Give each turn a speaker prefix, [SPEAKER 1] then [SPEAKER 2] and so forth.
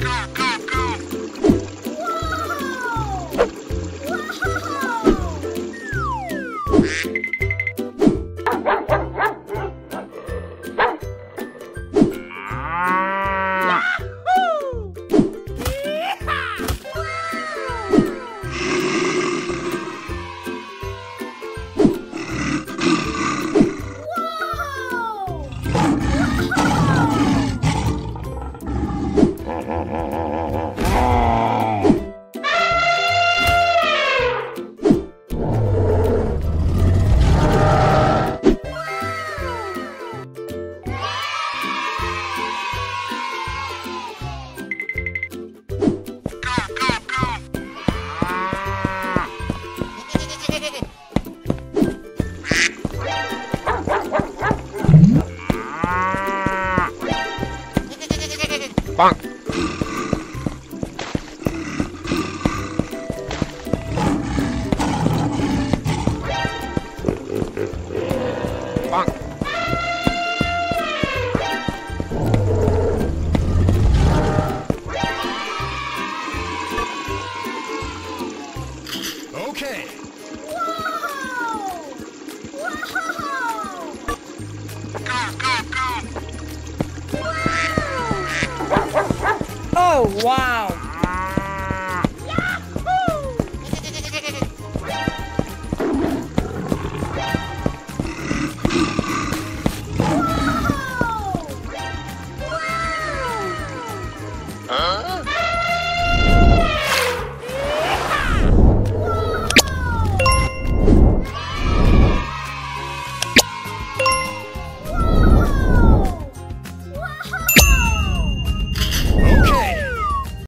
[SPEAKER 1] go, go. Okay.
[SPEAKER 2] Oh, wow.